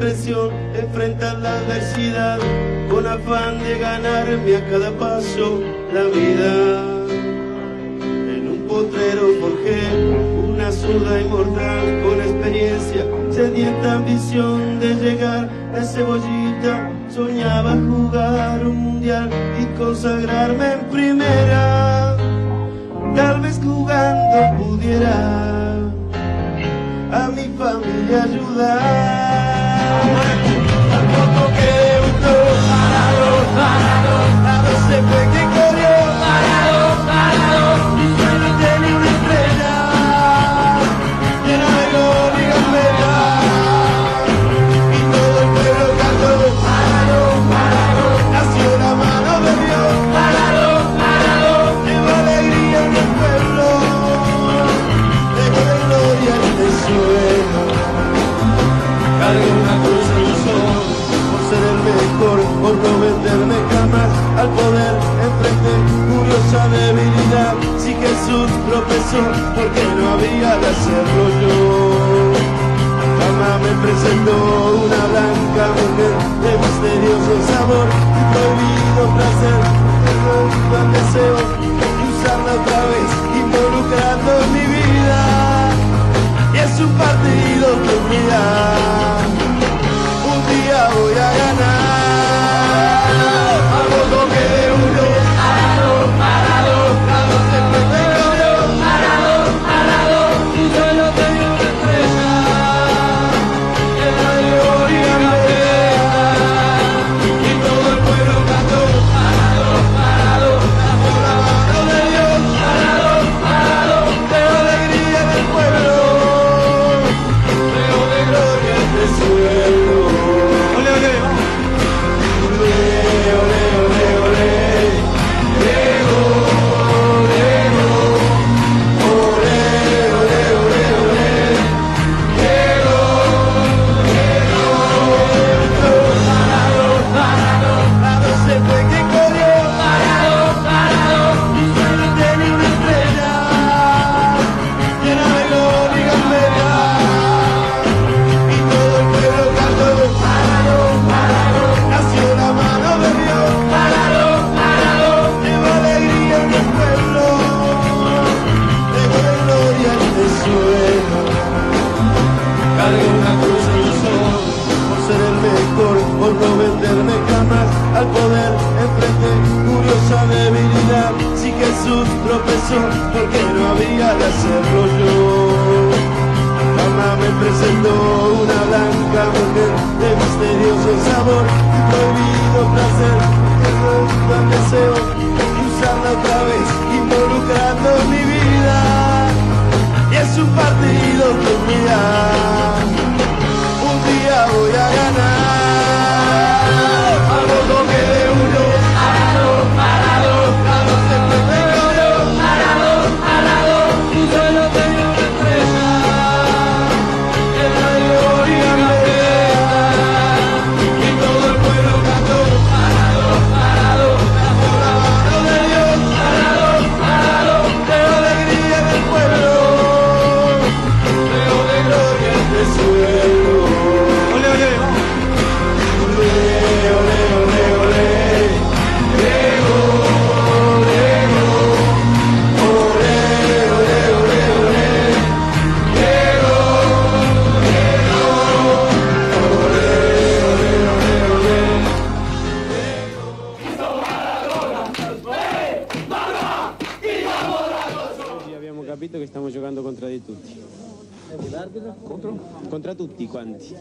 depresión, enfrentar la adversidad, con afán de ganarme a cada paso la vida. En un potrero forjé una zurda inmortal con experiencia, sedienta ambición de llegar a cebollita. Soñaba jugar un mundial y consagrarme en primera. Tal vez jugando pudiera a mi familia ayudar. cruz por ser el mejor, por no venderme jamás al poder enfrente curiosa debilidad. Si Jesús tropezó, porque no había de hacerlo yo. Mamá me presentó una blanca mujer de misterioso sabor Jesús tropezó porque no había de hacerlo yo. Mamá me presentó una blanca mujer de misterioso sabor y prohibido placer que rompa deseo usarla otra vez involucrando mi vida. Y es un partido que cuidar. capito che stiamo giocando contra di tutti. Contro? Contra tutti quanti.